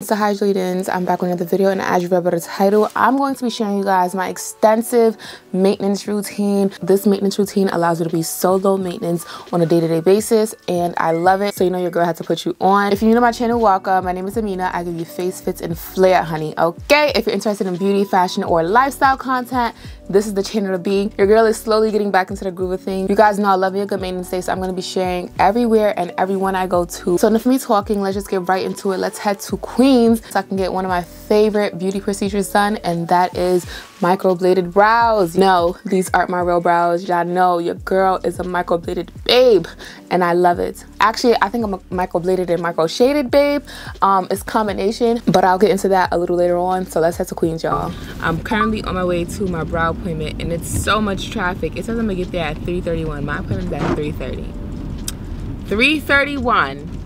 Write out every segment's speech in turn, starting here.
So hi Jadens, I'm back with another video and as you read by the title, I'm going to be sharing you guys my extensive maintenance routine. This maintenance routine allows you to be so low maintenance on a day-to-day -day basis and I love it. So you know your girl had to put you on. If you're new to my channel, welcome. My name is Amina. I give you face fits and flair, honey. Okay, if you're interested in beauty, fashion, or lifestyle content, this is the channel to be. Your girl is slowly getting back into the groove of things. You guys know I love me a good maintenance day, so I'm gonna be sharing everywhere and everyone I go to. So enough of me talking, let's just get right into it. Let's head to Queens so I can get one of my favorite beauty procedures done, and that is microbladed brows. No, these aren't my real brows. Y'all know your girl is a microbladed babe, and I love it. Actually, I think I'm a microbladed and micro shaded babe. Um, it's combination, but I'll get into that a little later on. So let's head to Queens, y'all. I'm currently on my way to my brow appointment, and it's so much traffic. It says I'm gonna get there at 3:31. My appointment is at 3:30. 3:31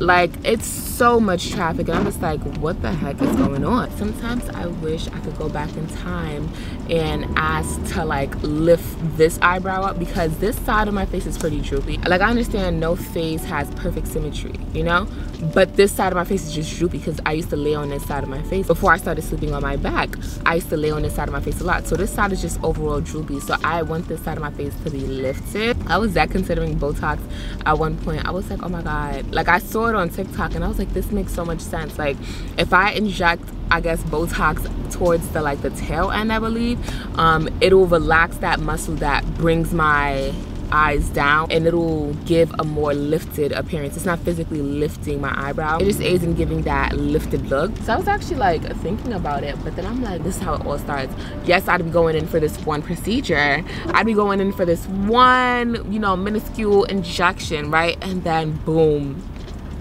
like it's so much traffic and i'm just like what the heck is going on? Sometimes i wish i could go back in time and ask to like lift this eyebrow up because this side of my face is pretty droopy. Like i understand no face has perfect symmetry you know? But this side of my face is just droopy because i used to lay on this side of my face. Before i started sleeping on my back i used to lay on this side of my face a lot. So this side is just overall droopy. So i want this side of my face to be lifted. I was that considering botox at one point. I was like oh my god. Like i saw it on TikTok and I was like, this makes so much sense. Like if I inject, I guess, Botox towards the like the tail end, I believe, um, it'll relax that muscle that brings my eyes down and it'll give a more lifted appearance. It's not physically lifting my eyebrow. It just aids in giving that lifted look. So i was actually like thinking about it but then i'm like this is how it all starts. Yes i'd be going in for this one procedure. I'd be going in for this one you know minuscule injection right? And then boom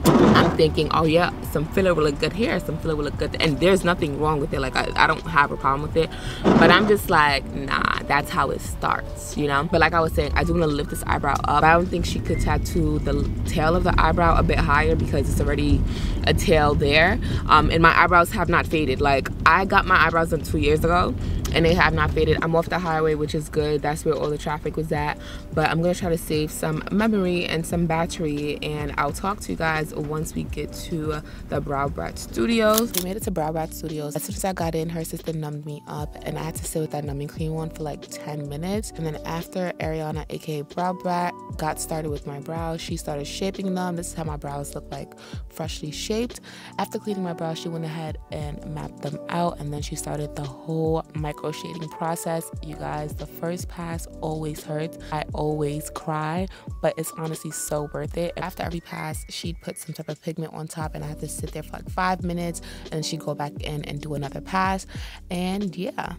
I'm thinking, oh yeah, some filler will look good here, some filler will look good. And there's nothing wrong with it. Like, I, I don't have a problem with it. But I'm just like, nah, that's how it starts, you know? But like I was saying, I do want to lift this eyebrow up. I don't think she could tattoo the tail of the eyebrow a bit higher because it's already a tail there. Um, and my eyebrows have not faded. Like, I got my eyebrows done two years ago and they have not faded. I'm off the highway which is good. That's where all the traffic was at. But i'm gonna try to save some memory and some battery and i'll talk to you guys once we get to the brow brat studios. We made it to brow brat studios. As soon as i got in her sister numbed me up and i had to sit with that numbing cream on for like 10 minutes. And then after ariana aka brow brat got started with my brows she started shaping them. This is how my brows look like freshly shaped. After cleaning my brows she went ahead and mapped them out and then she started the whole micro shading process. You guys, the first pass always hurts. I always cry, but it's honestly so worth it. After every pass, she'd put some type of pigment on top and I had to sit there for like five minutes and she'd go back in and do another pass. And yeah.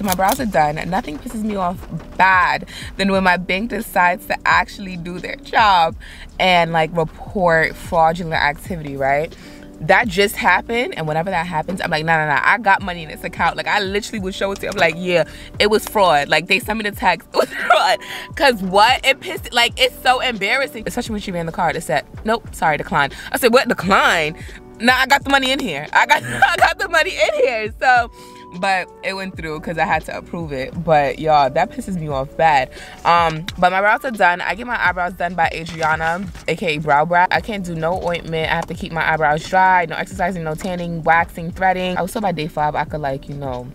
So my brows are done. Nothing pisses me off bad than when my bank decides to actually do their job and like report fraudulent activity, right? That just happened and whenever that happens i'm like no no no i got money in this account. Like i literally would show it to you. I'm like yeah it was fraud. Like they sent me the text it was fraud. Because what? It pissed like it's so embarrassing. Especially when she ran the card it said nope sorry decline. I said what decline? Nah i got the money in here. I got i got the money in here. So but it went through because I had to approve it. But y'all, that pisses me off bad. Um, but my brows are done. I get my eyebrows done by Adriana, aka Brow Brat. I can't do no ointment. I have to keep my eyebrows dry. No exercising, no tanning, waxing, threading. I was told by day five I could like, you know,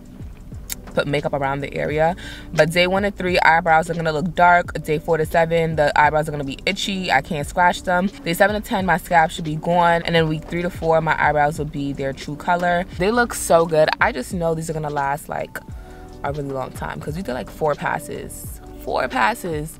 put makeup around the area. But day one to three, eyebrows are gonna look dark. Day four to seven, the eyebrows are gonna be itchy. I can't scratch them. Day seven to 10, my scalp should be gone. And then week three to four, my eyebrows will be their true color. They look so good. I just know these are gonna last like a really long time because we did like four passes. Four passes.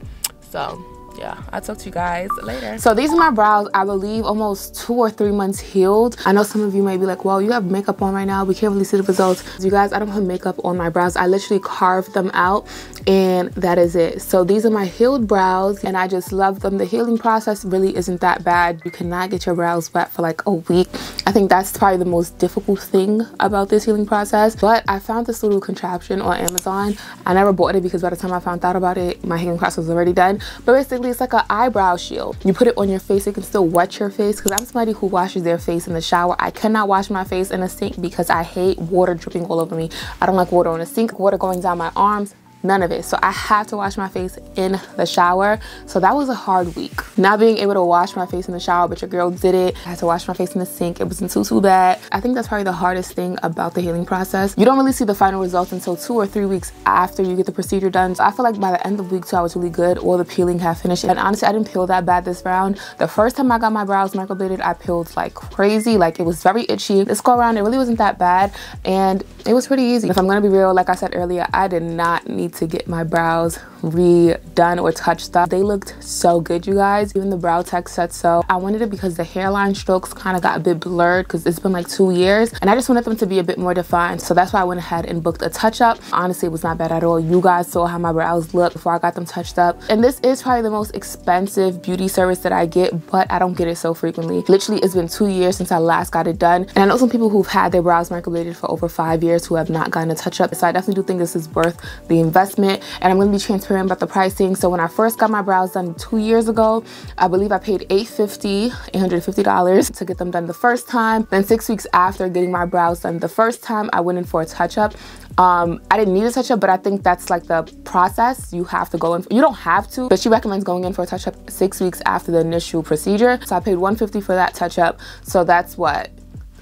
So yeah i'll talk to you guys later. So these are my brows. I believe almost two or three months healed. I know some of you may be like well you have makeup on right now. We can't really see the results. You guys i don't put makeup on my brows. I literally carved them out and that is it. So these are my healed brows and i just love them. The healing process really isn't that bad. You cannot get your brows wet for like a week. I think that's probably the most difficult thing about this healing process. But i found this little contraption on amazon. I never bought it because by the time i found out about it my healing process was already done. But basically basically it's like an eyebrow shield. You put it on your face, it can still wet your face because I'm somebody who washes their face in the shower. I cannot wash my face in a sink because I hate water dripping all over me. I don't like water on the sink, water going down my arms, none of it. So I have to wash my face in the shower. So that was a hard week. Not being able to wash my face in the shower, but your girl did it. I had to wash my face in the sink. It wasn't too, too bad. I think that's probably the hardest thing about the healing process. You don't really see the final results until two or three weeks after you get the procedure done. So I feel like by the end of week two, I was really good. All the peeling had finished. And honestly, I didn't peel that bad this round. The first time I got my brows microbladed, I peeled like crazy. Like it was very itchy. This go around, it really wasn't that bad. And it was pretty easy. If I'm gonna be real, like I said earlier, I did not need to get my brows redone or touched up. They looked so good, you guys. Even the brow tech said so. I wanted it because the hairline strokes kind of got a bit blurred because it's been like two years. And I just wanted them to be a bit more defined. So that's why I went ahead and booked a touch up. Honestly, it was not bad at all. You guys saw how my brows looked before I got them touched up. And this is probably the most expensive beauty service that I get, but I don't get it so frequently. Literally, it's been two years since I last got it done. And I know some people who've had their brows microbladed for over five years who have not gotten a touch up. So I definitely do think this is worth the investment. And I'm gonna be transparent about the pricing. So when I first got my brows done two years ago, I believe I paid $850, $850 to get them done the first time. Then six weeks after getting my brows done the first time, I went in for a touch up. Um, I didn't need a touch up, but I think that's like the process you have to go in. For. You don't have to, but she recommends going in for a touch up six weeks after the initial procedure. So I paid 150 for that touch up. So that's what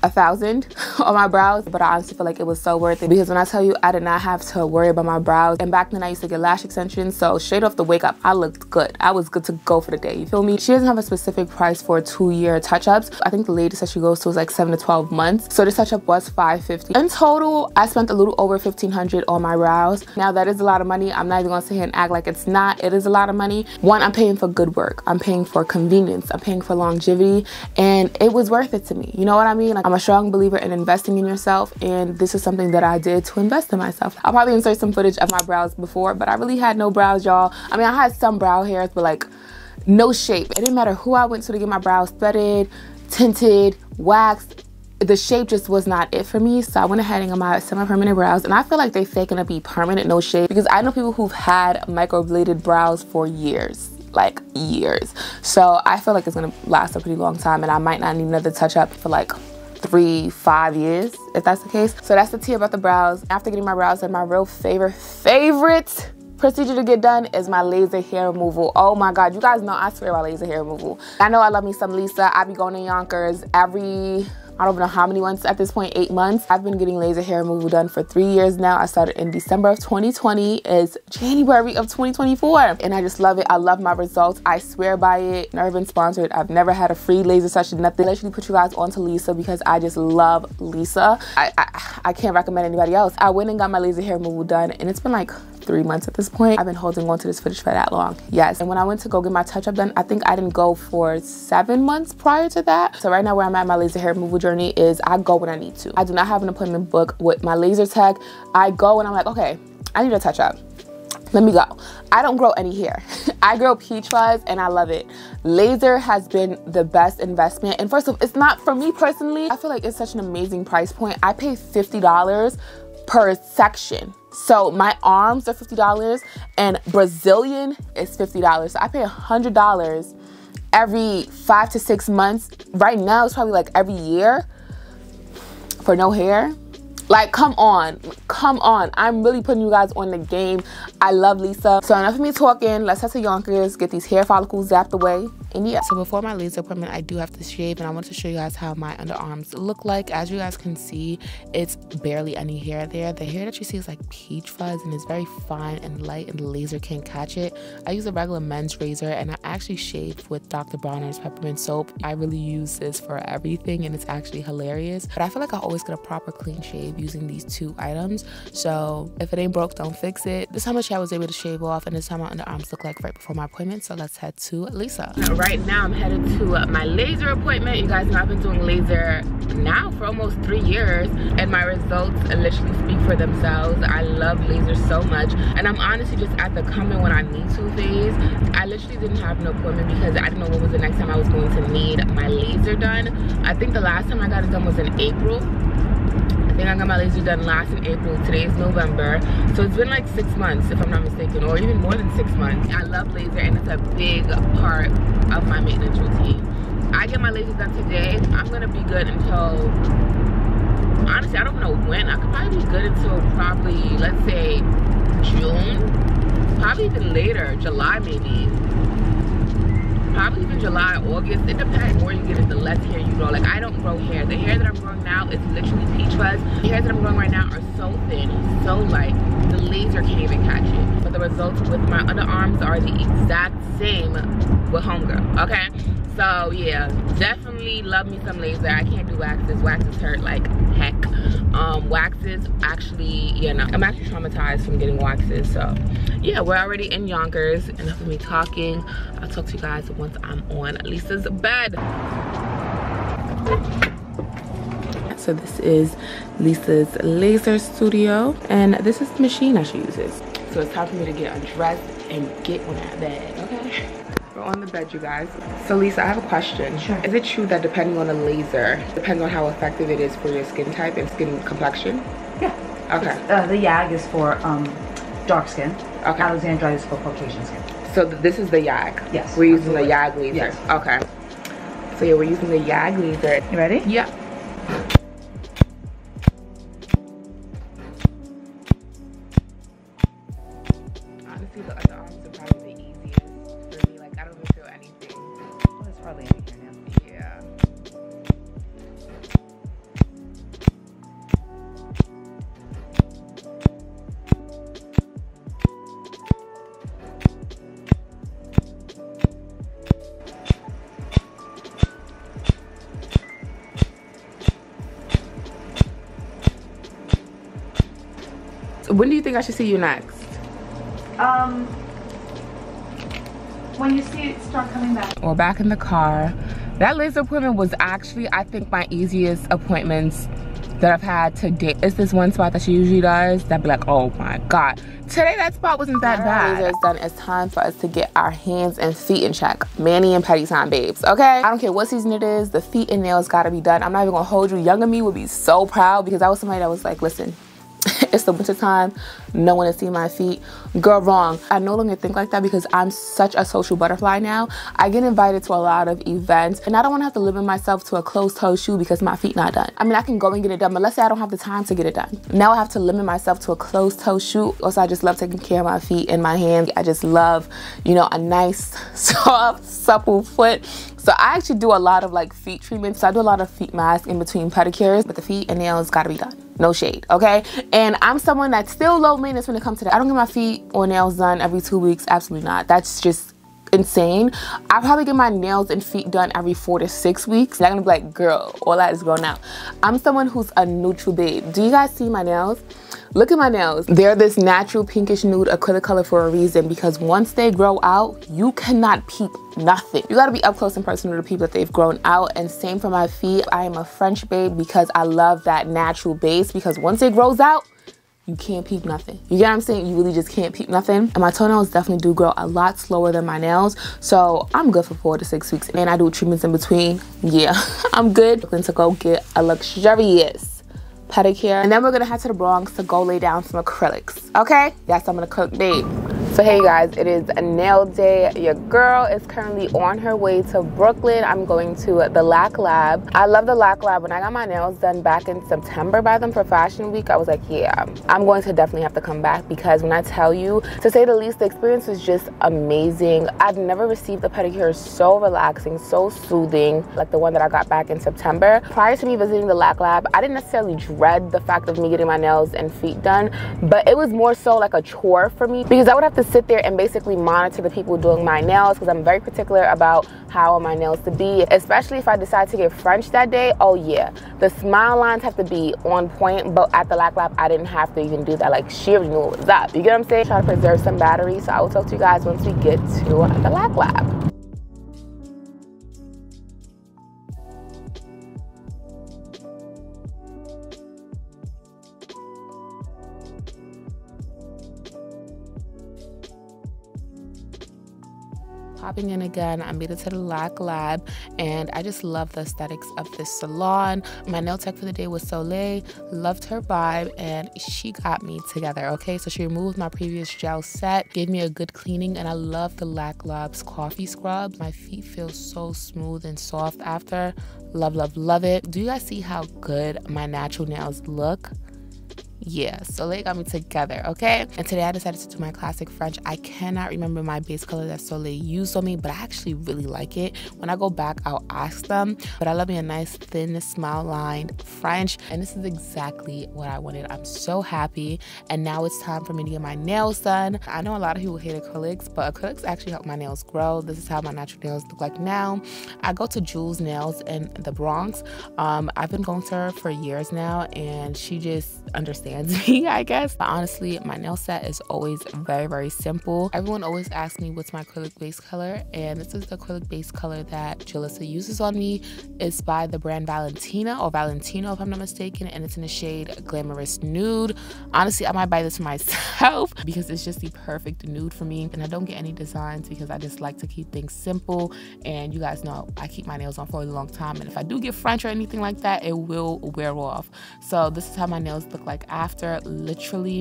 a thousand on my brows but I honestly feel like it was so worth it. Because when I tell you I did not have to worry about my brows. And back then I used to get lash extensions so straight off the wake up I looked good. I was good to go for the day you feel me? She doesn't have a specific price for two year touch-ups. I think the latest that she goes to is like seven to 12 months. So this touch-up was 550 in total I spent a little over 1500 on my brows. Now that is a lot of money. I'm not even gonna sit here and act like it's not. It is a lot of money. One I'm paying for good work. I'm paying for convenience. I'm paying for longevity. And it was worth it to me. You know what I mean? Like I'm a strong believer in investing in yourself and this is something that I did to invest in myself. I'll probably insert some footage of my brows before, but I really had no brows, y'all. I mean, I had some brow hairs, but like no shape. It didn't matter who I went to to get my brows threaded, tinted, waxed, the shape just was not it for me so i went ahead and got my semi-permanent brows and i feel like they fake gonna be permanent no shape because i know people who've had microbladed brows for years like years so i feel like it's gonna last a pretty long time and i might not need another touch up for like three, five years, if that's the case. So that's the tea about the brows. After getting my brows done, my real favorite, favorite procedure to get done is my laser hair removal. Oh my God, you guys know I swear by laser hair removal. I know I love me some Lisa. I be going to Yonkers every I don't know how many months at this point, eight months. I've been getting laser hair removal done for three years now. I started in December of 2020, is January of 2024. And I just love it. I love my results. I swear by it. Never been sponsored. I've never had a free laser session, nothing. I literally put you guys onto Lisa because I just love Lisa. I, I, I can't recommend anybody else. I went and got my laser hair removal done and it's been like three months at this point. I've been holding on to this footage for that long. Yes. And when I went to go get my touch up done, I think I didn't go for seven months prior to that. So right now where I'm at my laser hair removal journey is I go when I need to. I do not have an appointment book with my laser tech. I go and I'm like, okay, I need a touch up let me go. I don't grow any hair. I grow peach fuzz and I love it. Laser has been the best investment. And first of all, it's not for me personally. I feel like it's such an amazing price point. I pay $50 per section. So my arms are $50 and Brazilian is $50. So I pay $100 every five to six months. Right now it's probably like every year for no hair. Like, come on, come on. I'm really putting you guys on the game. I love Lisa. So enough of me talking. Let's head to Yonkers, get these hair follicles zapped away. And yeah. So before my laser appointment, I do have to shave and I want to show you guys how my underarms look like. As you guys can see, it's barely any hair there. The hair that you see is like peach fuzz and it's very fine and light and the laser can't catch it. I use a regular men's razor and I actually shaved with Dr. Bronner's peppermint soap. I really use this for everything and it's actually hilarious. But I feel like I always get a proper clean shave using these two items. So if it ain't broke, don't fix it. This is how much I was able to shave off and this is how my underarms look like right before my appointment. So let's head to Lisa right now I'm headed to uh, my laser appointment. You guys know I've been doing laser now for almost three years and my results literally speak for themselves. I love laser so much and I'm honestly just at the coming when I need to phase. I literally didn't have an appointment because I didn't know when was the next time I was going to need my laser done. I think the last time I got it done was in April think I got my laser done last in April. Today is November. So it's been like six months, if I'm not mistaken, or even more than six months. I love laser and it's a big part of my maintenance routine. I get my laser done today. I'm gonna be good until, honestly, I don't know when. I could probably be good until probably, let's say, June, probably even later, July maybe. Probably even July, August. It depends. The more you get it, the less hair you grow. Like I don't grow hair. The hair that I'm growing now is literally peach fuzz. The hairs that I'm growing right now are so thin, so light. The laser can't even catch it. But the results with my underarms are the exact same with homegirl. Okay. So yeah, definitely love me some laser. I can't do waxes. Waxes hurt like heck. Um, waxes actually, you know, I'm actually traumatized from getting waxes. So yeah, we're already in Yonkers. Enough of me talking. I'll talk to you guys once I'm on Lisa's bed. So this is Lisa's laser studio and this is the machine that she uses. So it's time for me to get undressed and get on that bed, okay? We're on the bed, you guys. So Lisa, I have a question. Sure. Is it true that depending on the laser, depends on how effective it is for your skin type and skin complexion? Yeah. Okay. Uh, the YAG is for um, dark skin. Okay. Alexandrite is for Caucasian skin. So th this is the YAG? Yes, We're using the. YAG laser? Yes. Okay. So yeah, we're using the YAG laser. You ready? Yeah. When do you think I should see you next? Um, when you see it start coming back. We're back in the car. That laser appointment was actually, I think, my easiest appointments that I've had to date. It's this one spot that she usually does that be like, oh my God. Today that spot wasn't that bad. Laser is done. It's time for us to get our hands and feet in check. mani and pedi time babes, okay? I don't care what season it is, the feet and nails gotta be done. I'm not even gonna hold you. Younger me would be so proud because I was somebody that was like, listen, it's the winter time. No one has seen my feet. Girl wrong. I no longer think like that because i'm such a social butterfly now. I get invited to a lot of events and i don't want to have to limit myself to a closed toe shoe because my feet not done. I mean i can go and get it done but let's say i don't have the time to get it done. Now i have to limit myself to a closed toe shoe. Also i just love taking care of my feet and my hands. I just love you know a nice soft supple foot. So I actually do a lot of like feet treatments. So I do a lot of feet masks in between pedicures, but the feet and nails gotta be done. No shade, okay? And I'm someone that's still low maintenance when it comes to that. I don't get my feet or nails done every two weeks. Absolutely not. That's just insane. I probably get my nails and feet done every four to six weeks. They're gonna be like, girl, all that is grown out. I'm someone who's a neutral babe. Do you guys see my nails? Look at my nails. They're this natural pinkish nude acrylic color for a reason because once they grow out, you cannot peep nothing. You gotta be up close and personal to the people that they've grown out. And same for my feet. I am a French babe because I love that natural base because once it grows out, you can't peep nothing. You get what I'm saying? You really just can't peep nothing. And my toenails definitely do grow a lot slower than my nails. So I'm good for four to six weeks. And I do treatments in between. Yeah, I'm good. Looking to go get a luxurious pedicure. And then we're gonna head to the Bronx to go lay down some acrylics. Okay? Yes, I'm gonna cook babe. So hey guys, it is a nail day. Your girl is currently on her way to Brooklyn. I'm going to the Lac Lab. I love the Lac Lab. When I got my nails done back in September by them for Fashion Week, I was like, yeah, I'm going to definitely have to come back because when I tell you, to say the least, the experience was just amazing. I've never received a pedicure so relaxing, so soothing, like the one that I got back in September. Prior to me visiting the Lac Lab, I didn't necessarily dread the fact of me getting my nails and feet done, but it was more so like a chore for me because I would have to sit there and basically monitor the people doing my nails because I'm very particular about how I want my nails to be, especially if I decide to get French that day. Oh yeah, the smile lines have to be on point, but at the Lac Lab, I didn't have to even do that. Like she already knew what was up. You get what I'm saying? Try to preserve some battery. So I will talk to you guys once we get to the Lac Lab. Popping in again. I made it to the Lac Lab and I just love the aesthetics of this salon. My nail tech for the day was Soleil, loved her vibe and she got me together, okay? So she removed my previous gel set, gave me a good cleaning and I love the Lac Lab's coffee scrub. My feet feel so smooth and soft after. Love, love, love it. Do you guys see how good my natural nails look? Yeah, so Soleil got me together, okay? And today I decided to do my classic French. I cannot remember my base color that Soleil used on me, but I actually really like it. When I go back, I'll ask them. But I love me a nice, thin, smile lined French. And this is exactly what I wanted. I'm so happy. And now it's time for me to get my nails done. I know a lot of people hate acrylics, but acrylics actually help my nails grow. This is how my natural nails look like now. I go to Jules Nails in the Bronx. Um, I've been going to her for years now, and she just understands I guess. But honestly, my nail set is always very, very simple. Everyone always asks me what's my acrylic base color, and this is the acrylic base color that Jalissa uses on me. It's by the brand Valentina or Valentino, if I'm not mistaken, and it's in the shade Glamorous Nude. Honestly, I might buy this for myself because it's just the perfect nude for me, and I don't get any designs because I just like to keep things simple. And you guys know I keep my nails on for a long time, and if I do get French or anything like that, it will wear off. So this is how my nails look like after. Literally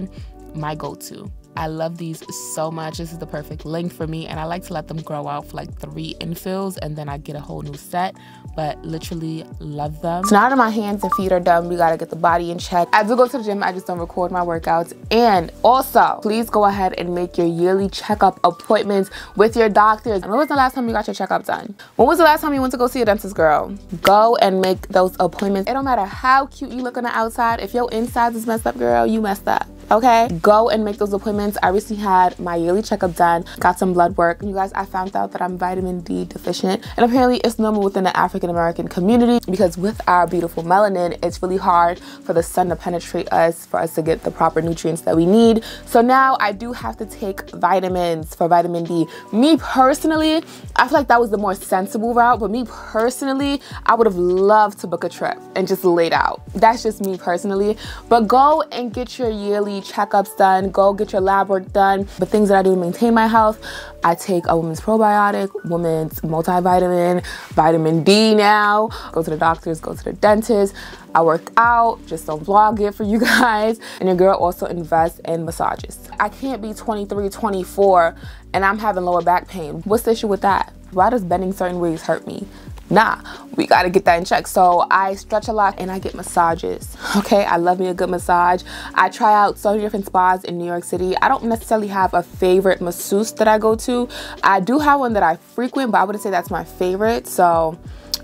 my go-to. I love these so much. This is the perfect length for me, and I like to let them grow out for like three infills, and then I get a whole new set. But literally love them. So now that my hands and feet are done, we gotta get the body in check. I do go to the gym. I just don't record my workouts. And also, please go ahead and make your yearly checkup appointments with your doctors. And when was the last time you got your checkup done? When was the last time you went to go see a dentist, girl? Go and make those appointments. It don't matter how cute you look on the outside. If your insides is messed up, girl, you messed up okay go and make those appointments. I recently had my yearly checkup done got some blood work. You guys i found out that i'm vitamin d deficient. And apparently it's normal within the african american community because with our beautiful melanin it's really hard for the sun to penetrate us for us to get the proper nutrients that we need. So now i do have to take vitamins for vitamin d. Me personally i feel like that was the more sensible route but me personally i would have loved to book a trip and just laid out. That's just me personally. But go and get your yearly checkups done, go get your lab work done. The things that I do to maintain my health, I take a woman's probiotic, woman's multivitamin, vitamin D now, go to the doctors, go to the dentist. I work out, just don't vlog it for you guys. And your girl also invests in massages. I can't be 23, 24 and I'm having lower back pain. What's the issue with that? Why does bending certain ways hurt me? Nah we got to get that in check. So i stretch a lot and i get massages okay? I love me a good massage. I try out so many different spas in new york city. I don't necessarily have a favorite masseuse that i go to. I do have one that i frequent but i wouldn't say that's my favorite. So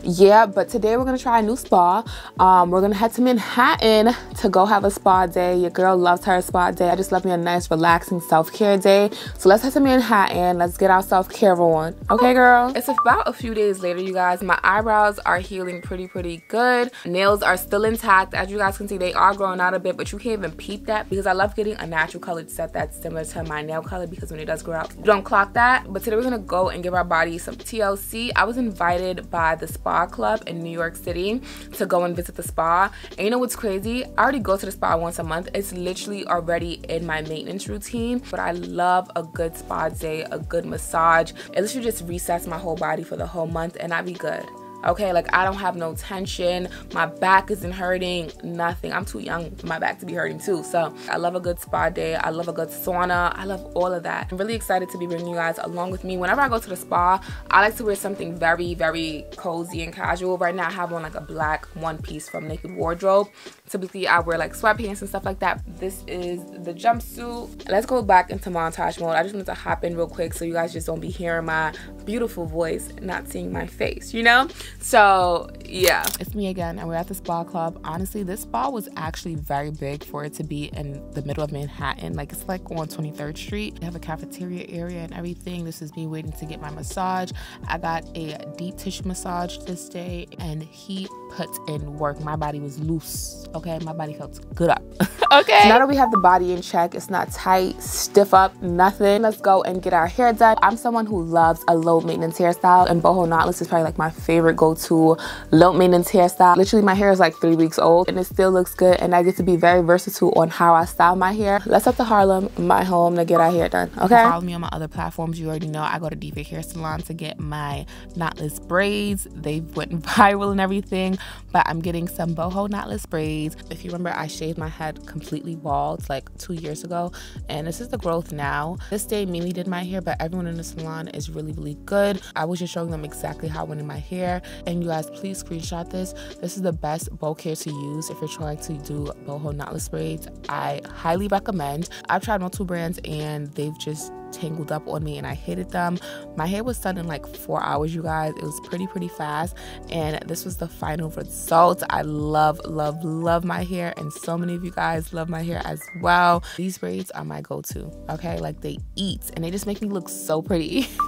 yeah but today we're gonna try a new spa. Um, we're gonna head to manhattan to go have a spa day. Your girl loves her spa day. I just love me a nice relaxing self-care day. So let's head to manhattan. Let's get our self-care on. Okay girl? It's about a few days later you guys. My eyebrows are healing pretty pretty good. Nails are still intact. As you guys can see they are growing out a bit but you can't even peep that because i love getting a natural colored set that's similar to my nail color because when it does grow out don't clock that. But today we're gonna go and give our body some tlc i was invited by the spa club in New York City to go and visit the spa. And you know what's crazy? I already go to the spa once a month. It's literally already in my maintenance routine, but I love a good spa day, a good massage. It literally just resets my whole body for the whole month and I'd be good okay like i don't have no tension. My back isn't hurting. Nothing. I'm too young for my back to be hurting too. So i love a good spa day. I love a good sauna. I love all of that. I'm really excited to be bringing you guys along with me. Whenever i go to the spa i like to wear something very very cozy and casual. Right now i have on like a black one piece from naked wardrobe typically i wear like sweatpants and stuff like that. This is the jumpsuit. Let's go back into montage mode. I just wanted to hop in real quick so you guys just don't be hearing my beautiful voice not seeing my face you know? So yeah. It's me again and we're at the spa club. Honestly this spa was actually very big for it to be in the middle of manhattan. Like it's like on 23rd street. They have a cafeteria area and everything. This is me waiting to get my massage. I got a deep tissue massage this day and he put in work. My body was loose okay my body felt good up okay so now that we have the body in check it's not tight stiff up nothing let's go and get our hair done i'm someone who loves a low maintenance hairstyle and boho knotless is probably like my favorite go-to low maintenance hairstyle. Literally my hair is like three weeks old and it still looks good and I get to be very versatile on how I style my hair. Let's up to Harlem, my home, to get our hair done, okay? Follow me on my other platforms. You already know I go to Diva Hair Salon to get my knotless braids. They went viral and everything, but I'm getting some boho knotless braids. If you remember, I shaved my head completely bald like two years ago and this is the growth now. This day Mimi did my hair, but everyone in the salon is really, really good. I was just showing them exactly how I wanted my hair And you guys, please screenshot this. This is the best bulk hair to use if you're trying to do boho knotless braids. I highly recommend. I've tried multiple brands and they've just tangled up on me and I hated them. My hair was done in like four hours, you guys. It was pretty, pretty fast. And this was the final result. I love, love, love my hair. And so many of you guys love my hair as well. These braids are my go-to, okay? Like they eat and they just make me look so pretty.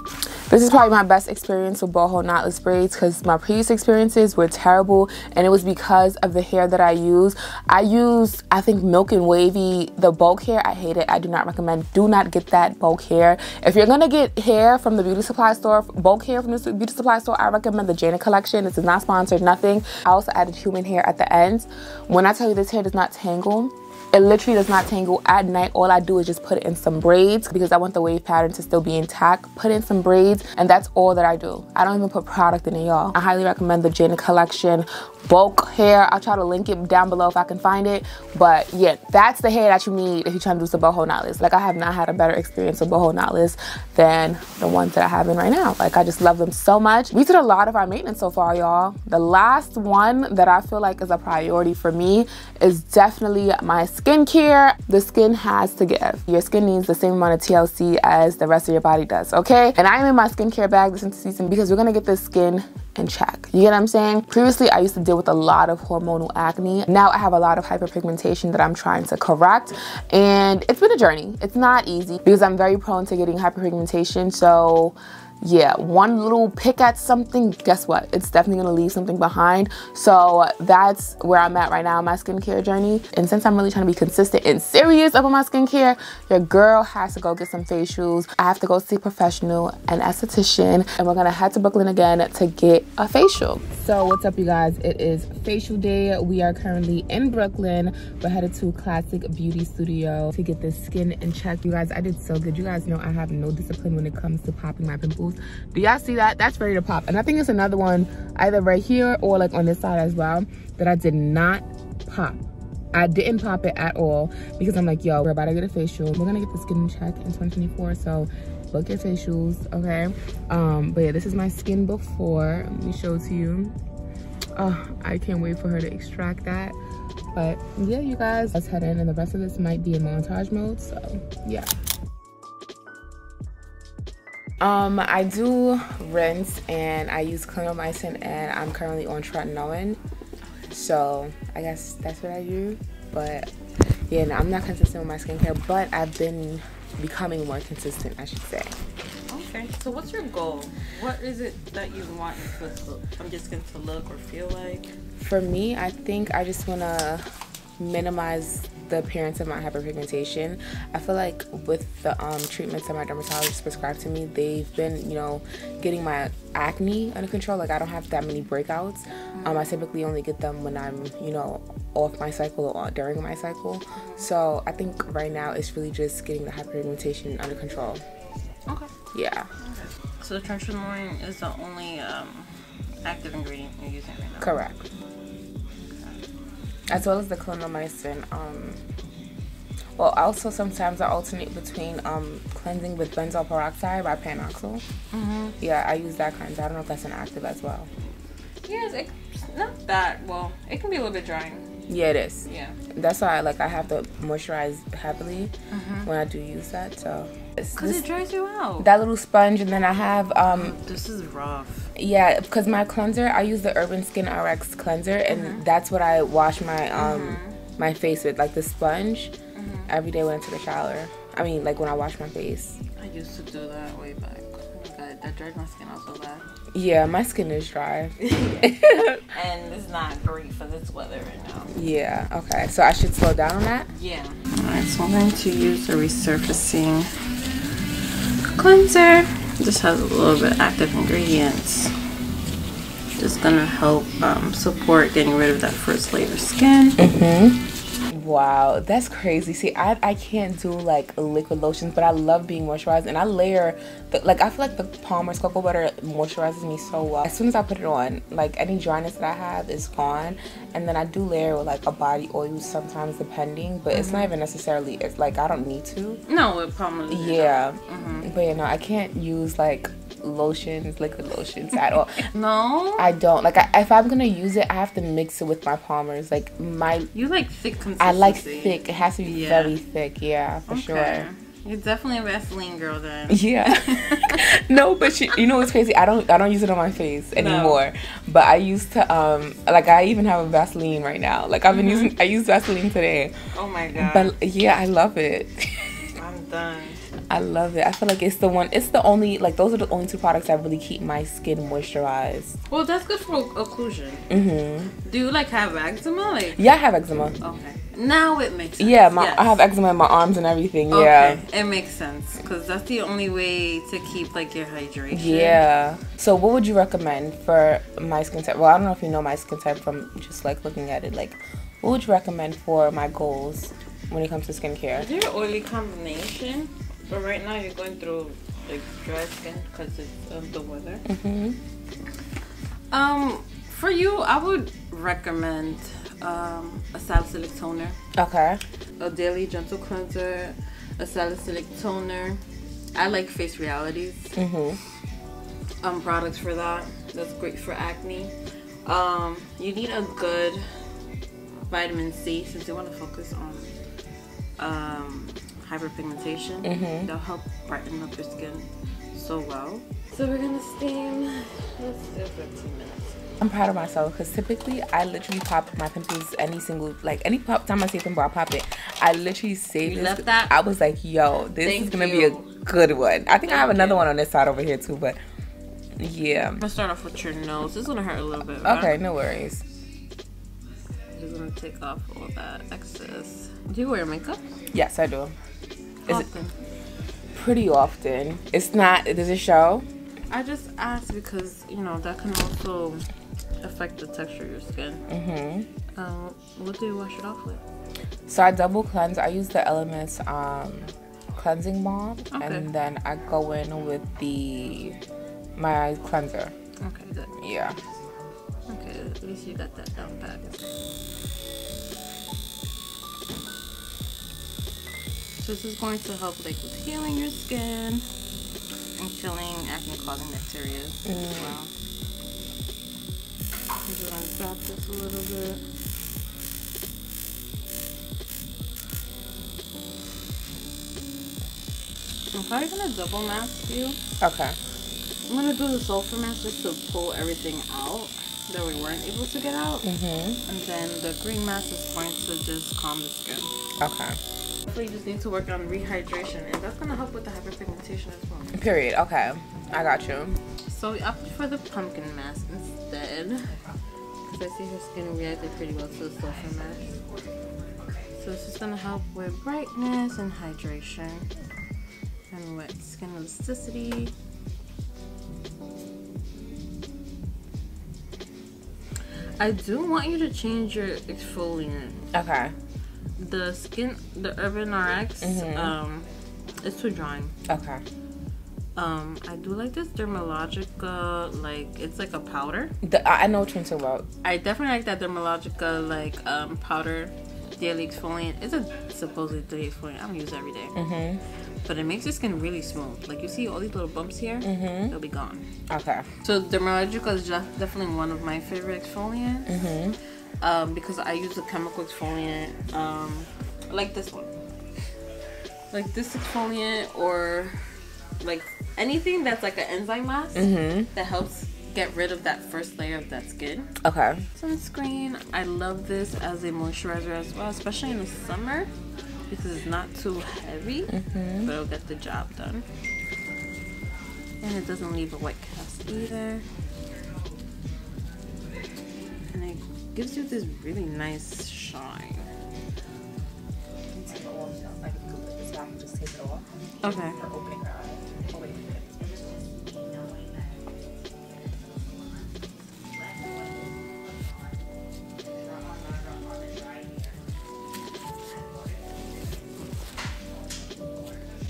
This is probably my best experience with boho knotless braids because my previous experiences were terrible and it was because of the hair that I use. I used, I think, Milk and Wavy, the bulk hair. I hate it. I do not recommend. Do not get that bulk hair. If you're going to get hair from the beauty supply store, bulk hair from the beauty supply store, I recommend the Janet collection. This is not sponsored, nothing. I also added human hair at the end. When I tell you this hair does not tangle, it literally does not tangle at night. All I do is just put it in some braids because I want the wave pattern to still be intact. Put in some braids and that's all that I do. I don't even put product in it, y'all. I highly recommend the Janet Collection bulk hair. I'll try to link it down below if I can find it. But yeah, that's the hair that you need if you're trying to do some boho knotless. Like I have not had a better experience with boho knotless than the ones that I have in right now. Like I just love them so much. We did a lot of our maintenance so far, y'all. The last one that I feel like is a priority for me is definitely my skincare. The skin has to give. Your skin needs the same amount of TLC as the rest of your body does, okay? And I am in my skincare bag this season because we're gonna get this skin in check. You get what I'm saying? Previously, I used to deal with a lot of hormonal acne. Now I have a lot of hyperpigmentation that I'm trying to correct. And it's been a journey. It's not easy because I'm very prone to getting hyperpigmentation. So yeah, one little pick at something, guess what? It's definitely gonna leave something behind. So that's where I'm at right now in my skincare journey. And since I'm really trying to be consistent and serious about my skincare, your girl has to go get some facials. I have to go see a professional, an esthetician, and we're gonna head to Brooklyn again to get a facial. So what's up you guys? It is facial day. We are currently in Brooklyn. We're headed to Classic Beauty Studio to get this skin in check. You guys, I did so good. You guys know I have no discipline when it comes to popping my pimples do y'all see that that's ready to pop and i think it's another one either right here or like on this side as well that i did not pop I didn't pop it at all because I'm like, yo, we're about to get a facial. We're gonna get the skin check in 2024, so book your facials, okay? Um, but yeah, this is my skin before. Let me show it to you. Oh, I can't wait for her to extract that. But yeah, you guys, let's head in and the rest of this might be in montage mode, so yeah. Um, I do rinse and I use clindamycin and I'm currently on tretinoin. So I guess that's what I do. But yeah, no, I'm not consistent with my skincare, but I've been becoming more consistent, I should say. Okay, so what's your goal? What is it that you want your first look? I'm just going to look or feel like? For me, I think I just want to minimize the appearance of my hyperpigmentation. I feel like with the um, treatments that my dermatologist prescribed to me, they've been, you know, getting my acne under control. Like I don't have that many breakouts. Um, I typically only get them when I'm, you know, off my cycle or during my cycle. So I think right now it's really just getting the hyperpigmentation under control. Okay. Yeah. So the tretinoin is the only um, active ingredient you're using right now? Correct as well as the clindamycin. Um, well, also sometimes I alternate between um, cleansing with benzoyl peroxide by Panoxyl. Mm-hmm. Yeah, I use that kind. I don't know if that's an active as well. Yes, it's not that. Well, it can be a little bit drying. Yeah, it is. Yeah. That's why I like I have to moisturize heavily mm-hmm. when I do use that. So. Because it dries you out. That little sponge, and then I have. um This is rough. Yeah, because my cleanser, I use the Urban Skin RX cleanser, and mm-hmm. that's what I wash my um mm-hmm. my face with, like the sponge, mm-hmm. every day when I take a shower. I mean, like when I wash my face. I used to do that way back. God, that dried my skin out so bad. Yeah, my skin is dry. and it's not great for this weather right now. Yeah, okay. So I should slow down on that? Yeah. Alright, so I'm going to use the resurfacing cleanser. This has a little bit of active ingredients. Just gonna help um, support getting rid of that first layer of skin. Mm -hmm. Wow, that's crazy. See, I, I can't do like liquid lotions, but I love being moisturized and I layer, the, like I feel like the Palmer's Cocoa Butter moisturizes me so well. As soon as I put it on, like any dryness that I have is gone. And then I do layer with like a body oil sometimes depending, but mm -hmm. it's not mm-hmm. even necessarily, it's like I don't need to. No, with Palmer's. Yeah. Mm -hmm. But you know, I can't use like lotions, liquid lotions at all. No. I don't like. I, if I'm gonna use it, I have to mix it with my Palmer's. Like my, You like thick consistency. I like thick. It has to be Yeah. very thick. Yeah, for Okay. sure. You're definitely a Vaseline girl then. Yeah. no, but you, you know what's crazy? I don't I don't use it on my face anymore. But I used to um like I even have a Vaseline right now. Like I've been using I use Vaseline today. Oh my god. But yeah, I love it. I'm done. I love it. I feel like it's the one it's the only like those are the only two products that really keep my skin moisturized. Well, that's good for occlusion. Mhm. Do you like have eczema? Like Yeah, I have eczema. okay. Now it makes sense. Yeah, my Yes. I have eczema in my arms and everything. Yeah. It makes sense because that's the only way to keep like your hydration. Yeah. So, what would you recommend for my skin type? Well, I don't know if you know my skin type from just like looking at it. Like, what would you recommend for my goals when it comes to skincare? Your oily combination, but right now you're going through like dry skin because of the weather. hmm Um, for you, I would recommend um, a salicylic toner, Okay. a daily gentle cleanser, a salicylic toner. I like Face Realities hmm um, products for that. That's great for acne. Um, you need a good vitamin C since you want to focus on um, hyperpigmentation. Mhm. That'll help brighten up your skin so well. So we're gonna steam. Let's do 15 minutes. I'm proud of myself because typically I literally pop my pimples any single like any pop time I see a pimple I pop it. I literally saved You this. left that? I was like, yo, this is gonna you. be a good one. I think I have Thank another you. one on this side over here too, but yeah. I'm gonna start off with your nose. This is gonna hurt a little bit. Okay, no worries. Just gonna take off all that excess. Do you wear makeup? Yes, I do. Is it pretty often? It's not. Does it show? I just asked because you know that can also affect the texture of your skin. Mm-hmm. Um, what do you wash it off with? So I double cleanse. I use the Elemis um, cleansing balm, Okay. and then I go in with the my cleanser. Okay, good. Yeah. Okay, at least you got that down pat. This is going to help like with healing your skin and killing acne causing bacteria as well. I'm just gonna drop this a little bit. I'm probably gonna double mask you. Okay. I'm gonna do the sulfur mask just to pull everything out that we weren't able to get out. Mm-hmm. And then the green mask is going to just calm the skin. Okay. You just need to work on rehydration and that's gonna help with the hyperpigmentation as well. Period. Okay. I got you. So we opted for the pumpkin mask instead. Because I see her skin reacted pretty well to the sulfur mask. So it's just gonna help with brightness and hydration. And with skin elasticity. I do want you to change your exfoliant. Okay. The skin, the Urban RX, Mhm. um, it's too drying. Okay. Um, I do like this Dermalogica, like it's like a powder. The, I know what you're talking about. I definitely like that Dermalogica like um powder daily exfoliant. It's a supposedly daily exfoliant. I don't use it every day, Mm-hmm. but it makes your skin really smooth. Like you see all these little bumps here, Mhm. they'll be gone. Okay. So Dermalogica is def- definitely one of my favorite exfoliants Mm-hmm. Um, because I use a chemical exfoliant um, like this one. Like this exfoliant or like anything that's like an enzyme mask Mm-hmm. that helps get rid of that first layer of that skin. Okay. Sunscreen, I love this as a moisturizer as well, especially in the summer because it's not too heavy, Mm-hmm. but it'll get the job done. And it doesn't leave a white cast either. And it gives you this really nice shine. Okay.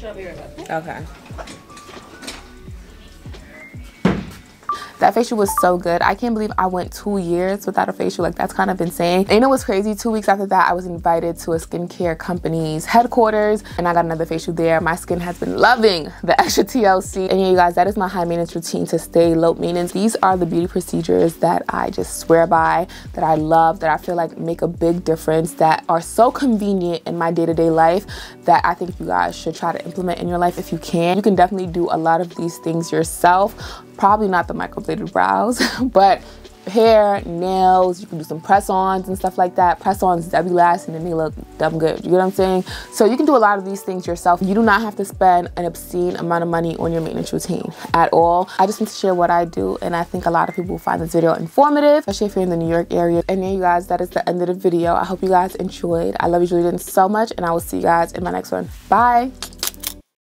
I'll be right back. Okay. That facial was so good. I can't believe I went two years without a facial. Like that's kind of insane. And you know what's crazy? Two weeks after that, I was invited to a skincare company's headquarters and I got another facial there. My skin has been loving the extra TLC. And yeah, you guys, that is my high maintenance routine to stay low maintenance. These are the beauty procedures that I just swear by, that I love, that I feel like make a big difference, that are so convenient in my day-to-day -day life that I think you guys should try to implement in your life if you can. You can definitely do a lot of these things yourself. Probably not the microbladed brows, but hair, nails, you can do some press-ons and stuff like that. Press-ons Debbie last and then they look dumb good. You get what I'm saying? So you can do a lot of these things yourself. You do not have to spend an obscene amount of money on your maintenance routine at all. I just want to share what I do and I think a lot of people will find this video informative, especially if you're in the New York area. And yeah, you guys, that is the end of the video. I hope you guys enjoyed. I love you, Jolieden, so much and I will see you guys in my next one. Bye.